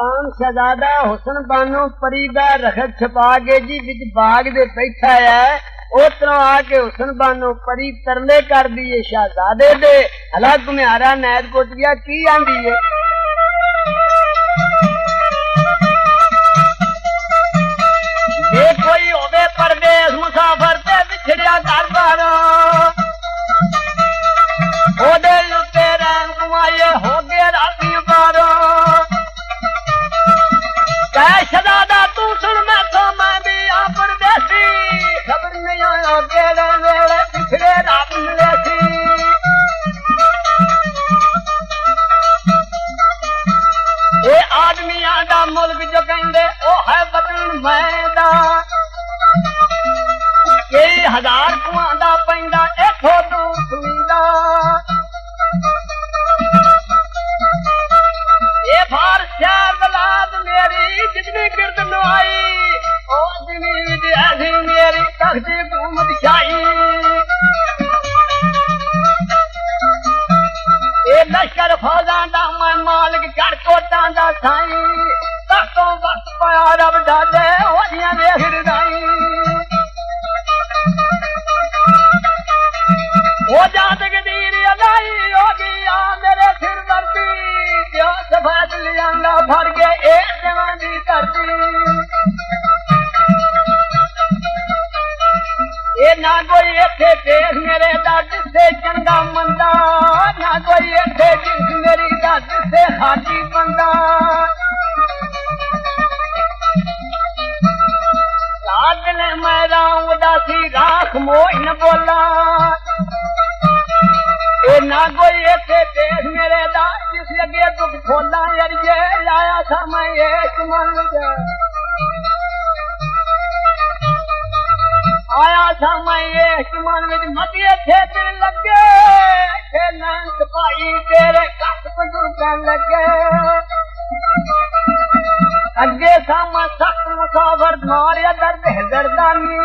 काम शहजादा हुसन बानो परी दा छपा के जी, विच बाग दे बैठा है। तरले कर दिए दे। हलाक में कोटिया की आंदी है? कोई मुसाफर ते बिछड़िया घर बारो। बंदे ओ है बदन मैदा। ये हज़ार कुआंदा पैंदा इथो दूसरीदा ये फार बलाद मेरी, जितनी गिरद नवाई और जिनी ऐसी मेरी तख्ती गुमद शाही लश्कर फौजा दा मैं मालिक, चढ़ कोटा दा साईं। यादर्दी हथे टे घरे दि चङा मंद न हथे किसरी किथे हाजी मना मैं राम उदासी राख मोहन बोला ए ना कोई ऐसे देश मेरे दा जिस लगे दुख खोला यार ये लाया था मैं एक मन जा आया था मैं एक मन विच मती थे तेरे लगे थे नंत पाई तेरे कास पंडुर लगे अगे था मैं सावर नारिया दर्द है दर्दानी।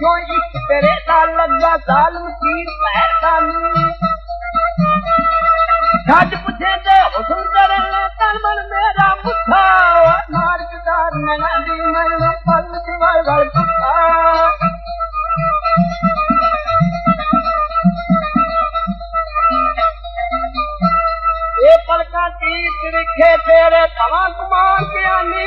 जो इश्क तेरे का लगा जालम की पहचानी छज पूछे तो ते हुस्न करे, तन मन मेरा मुस्सा नार किदार मेरा दी मन पल दीवार गल कुत्ता ये पलका तीर तिरखे तेरे तवा कुमार प्यानी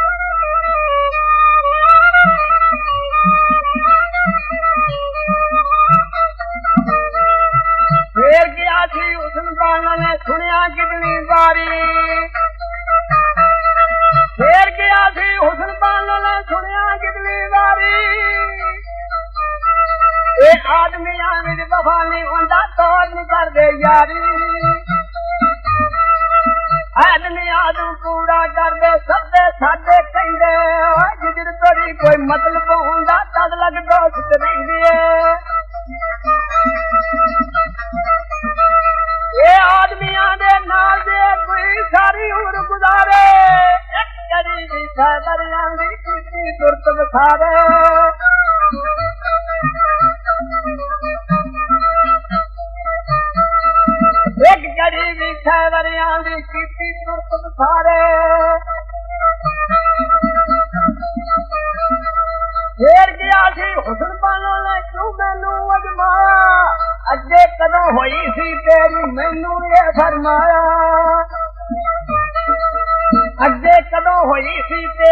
ਕਿਤਨੀ ਵਾਰੀ ਫੇਰ ਗਿਆ ਸੀ ਹੁਸਨ ਬਾਣਾ ਨੇ ਸੁਣਿਆ ਕਿਤਨੀ ਵਾਰੀ ਇਹ ਆਦਮੀਆਂ ਵਿੱਚ ਵਫਾ ਨਹੀਂ ਹੁੰਦਾ ਤੋੜ ਨਹੀਂ ਕਰਦੇ ਯਾਰੀ ਆਦਮੀ ਆਦਮ ਪੂਰਾ ਕਰਦੇ ਸਭੇ ਸਾਡੇ ਕਹਿੰਦੇ ਜਿੱਦ ਤੇਰੀ ਕੋਈ ਮਤਲਬ ਹੁੰਦਾ ਤਦ ਲੱਗ ਦੋਸਤ ਰਹਿੰਦੀ ਏ ਸਾਰੀ ਉਮਰ ਗੁਜ਼ਾਰੇ ਇੱਕ ਕਰੀ ਵੀ ਸਾਦਰਿਆਂ ਦੀ ਕੀਤੀ ਦੁਰਤ ਵਿਖਾਵੇ ਇੱਕ ਗੜੀ ਵੀ ਖੈਵਰਿਆਂ ਦੀ ਕੀਤੀ ਤੁਰਤ ਸਾਰੇ ਫੇਰ ਗਿਆ ਸੀ ਹੁਸਨ ਪਾਣੋ ਲੈ ਤੂੰ ਮੈਨੂੰ ਅਜਮਾ ਅੱਗੇ ਕਦੋਂ ਹੋਈ ਸੀ ਤੇਰੀ ਮੈਨੂੰ ਇਹ ਫਰਮਾਇਆ اڳي ڪندو هئي سي تي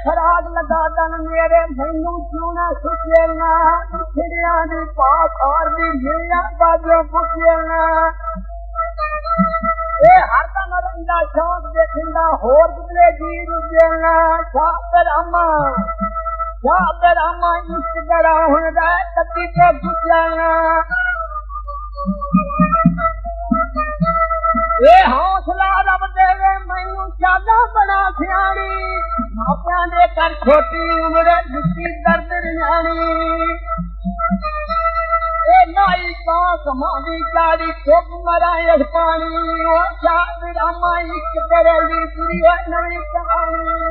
ਖਰਾਜ ਲਗਾ ਦਨ ਮੇਰੇ ਮੈਨੂੰ ਚੂਣਾ ਸੁਖੇਣਾ ਖਿੜਿਆਂ ਦੀ ਪਾਸ ਔਰ ਦੀ ਮੀਆਂ ਬਾਜੋ ਪੁੱਛੇਣਾ ਇਹ ਹਰ ਦਮ ਰੰਦਾ ਸ਼ੌਕ ਦੇਖਿੰਦਾ ਹੋਰ ਕਿਤੇ ਜੀ ਰੁਜੇਣਾ ਸਾਬਰ ਅਮਾ ਸਾਬਰ ਅਮਾ ਇਸ਼ਕ ਕਰਾ ਹੁਣ ਦਾ ਕੱਤੀ ਤੇ ਗੁੱਸਣਾ ਇਹ ਹੌਸਲਾ ਰੱਬ ਦੇਵੇ ਮੈਨੂੰ ਚਾਦਾ ਬਣਾ ਸਿਆਣੀ ڇوٽي عمر ڏسي درد نياڻي. نئي پا ڪمي تاريخ مري رام هڪ گهر نئي پاڻي